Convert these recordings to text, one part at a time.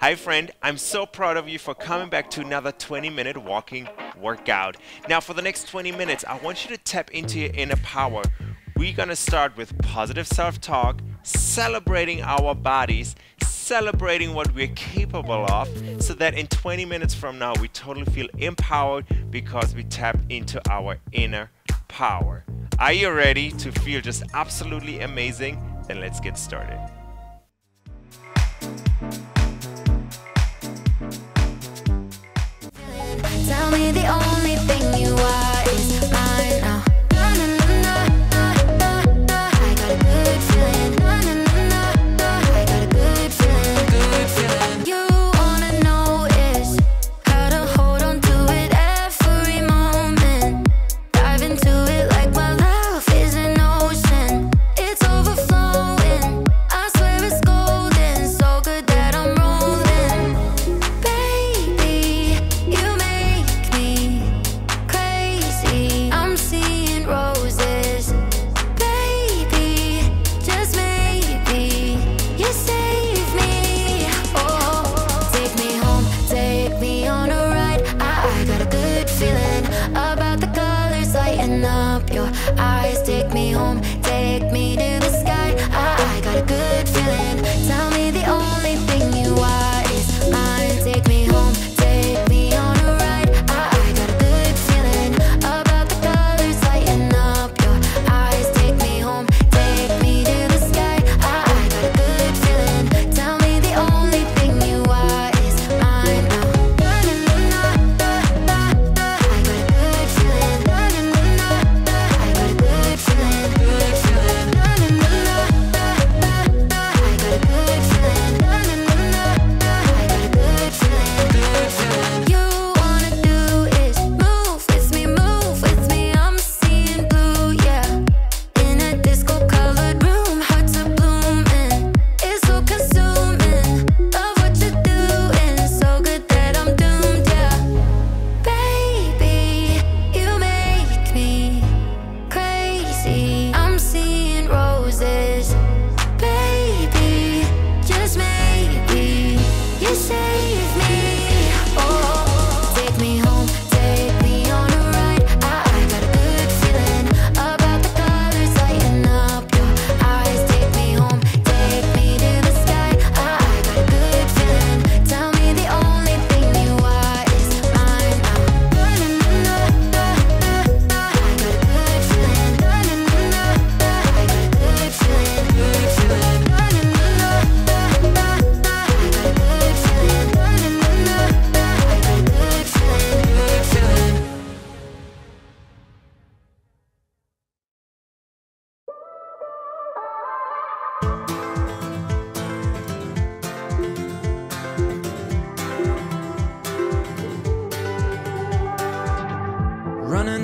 Hi, friend. I'm so proud of you for coming back to another 20 minute walking workout. Now, for the next 20 minutes, I want you to tap into your inner power. We're going to start with positive self talk, celebrating our bodies, celebrating what we're capable of, so that in 20 minutes from now, we totally feel empowered because we tapped into our inner power. Are you ready to feel just absolutely amazing? Then let's get started. Tell me the only thing you are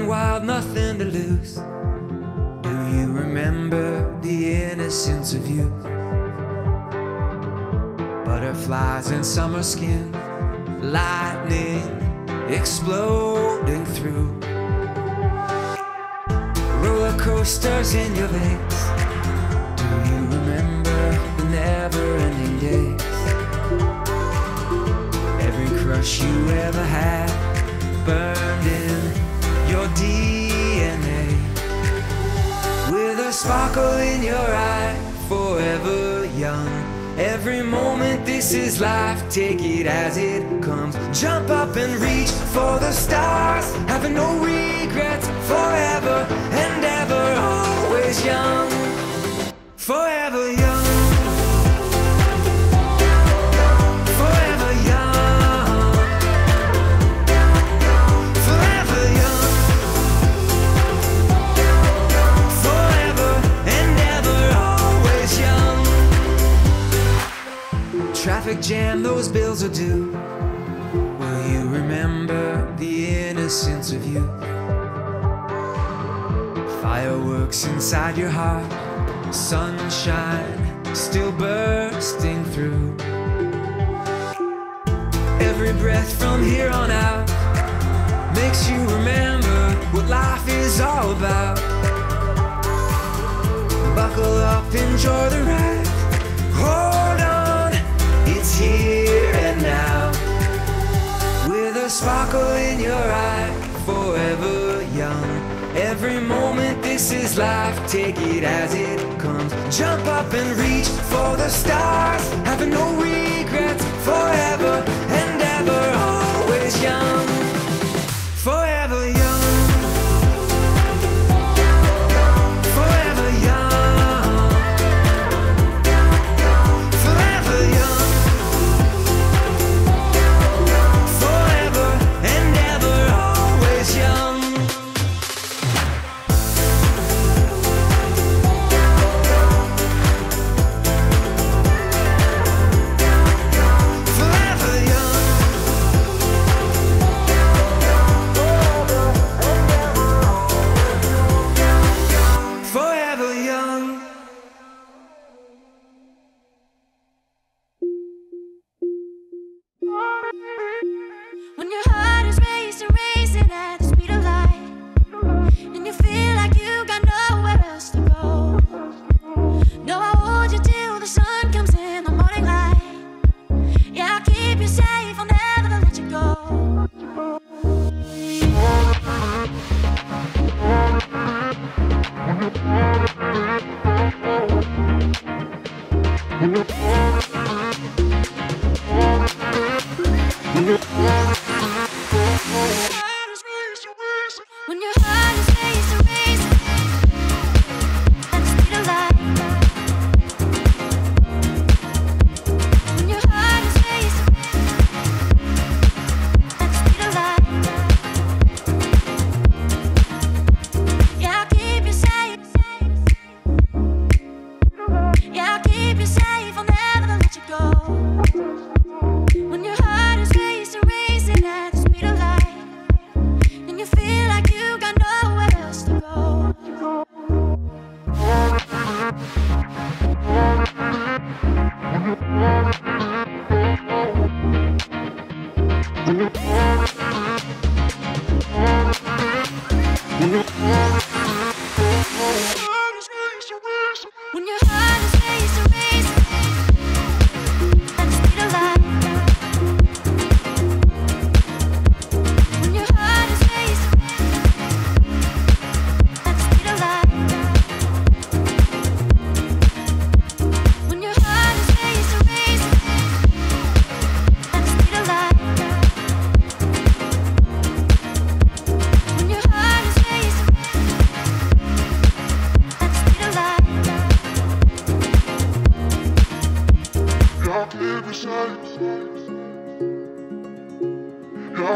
Wild, nothing to lose. Do you remember the innocence of youth? Butterflies in summer skin, lightning exploding through. Roller coasters in your veins. Do you remember the never ending days? Every crush you ever had burned in your DNA with a sparkle in your eye, forever young. Every moment, this is life, take it as it comes. Jump up and reach for the stars, having no regrets, forever and ever, always young, forever young. Traffic jam, those bills are due. Will you remember the innocence of you? Fireworks inside your heart, sunshine still bursting through. Every breath from here on out makes you remember what life is all about. Buckle up, enjoy the ride. Oh here and now. With a sparkle in your eye, forever young. Every moment, this is life, take it as it comes. Jump up and reach for the stars, having no regrets, forever and ever, always young. Forever.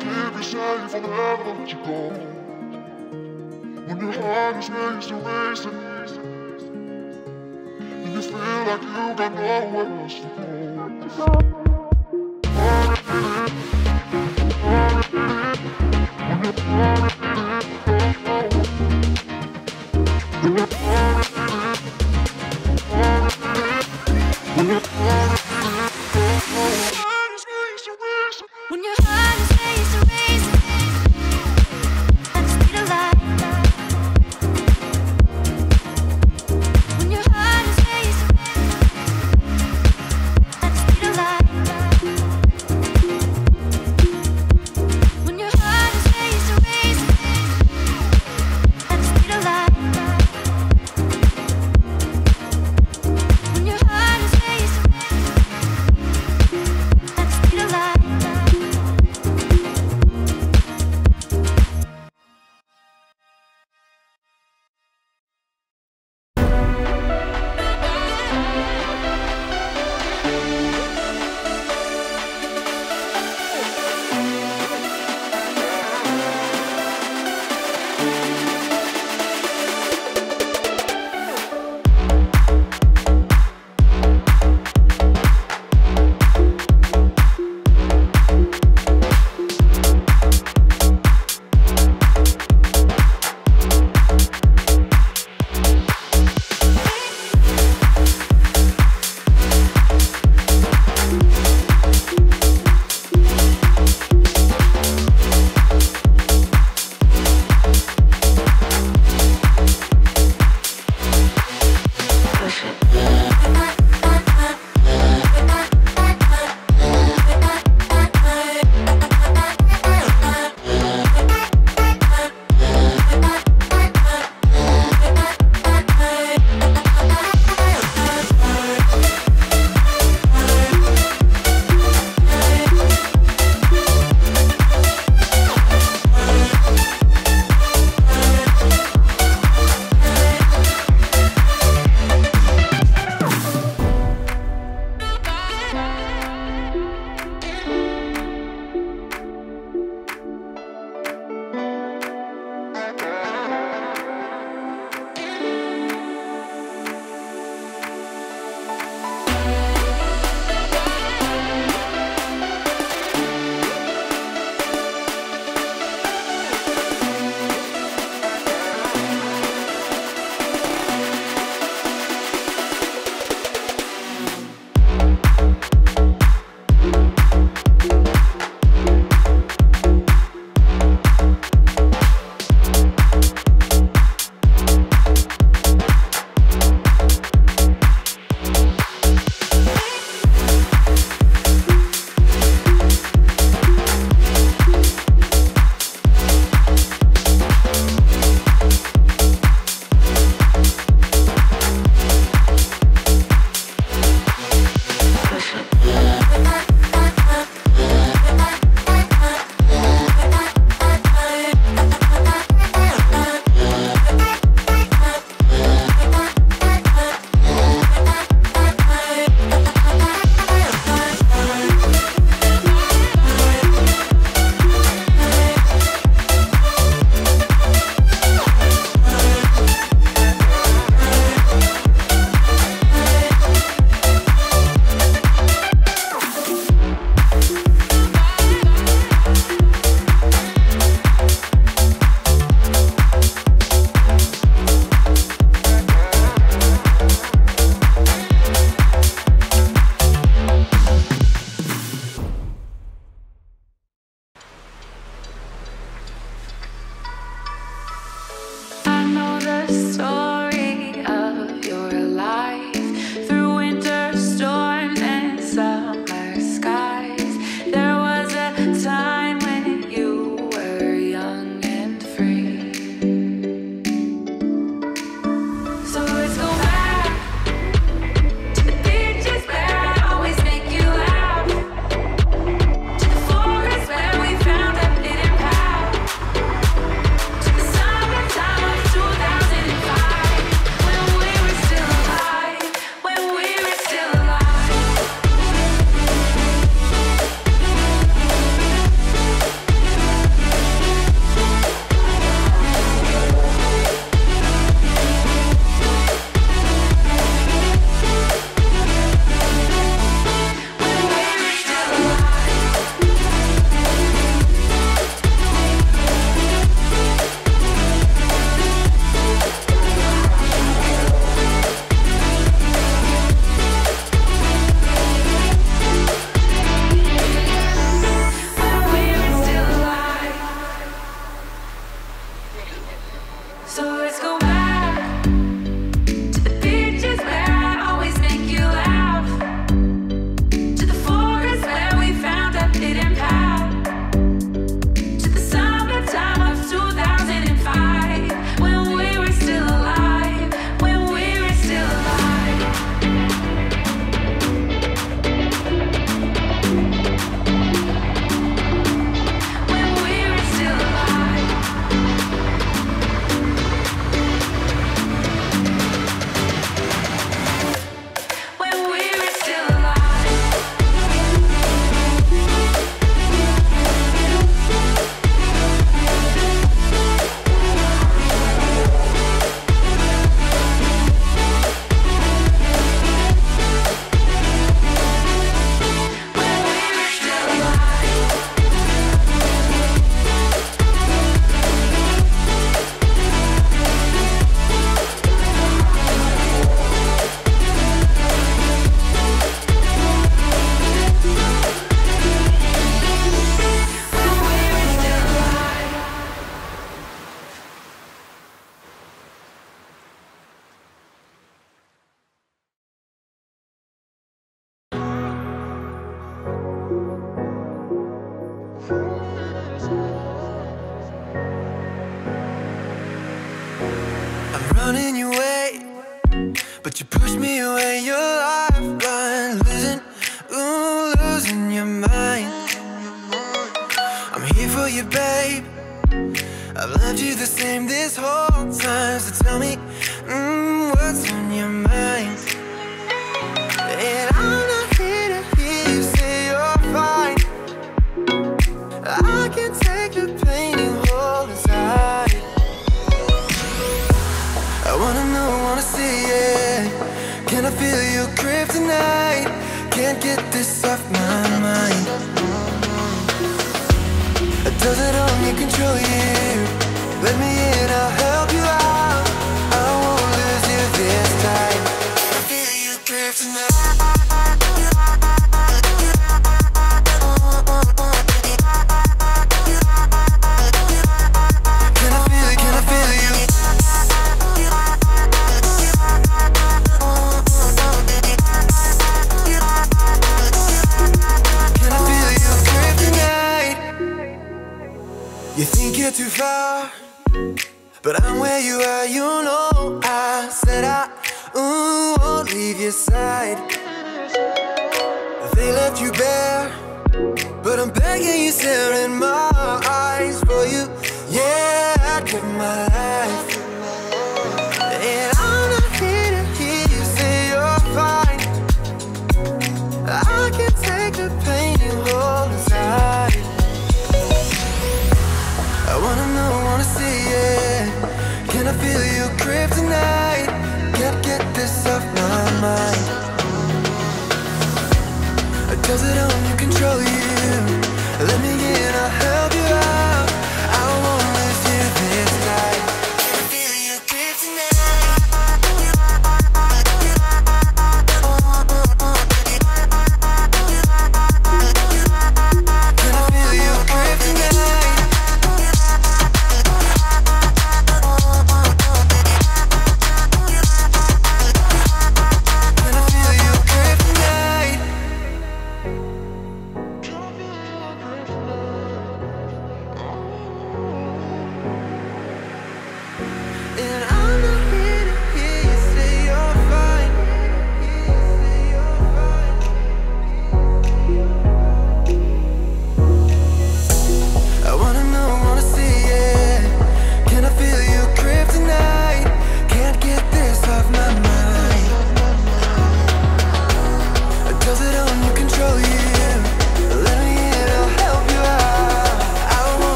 keep you safe I'll never you go When your heart is racing, racing And you feel like you got nowhere else to go.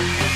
Bye.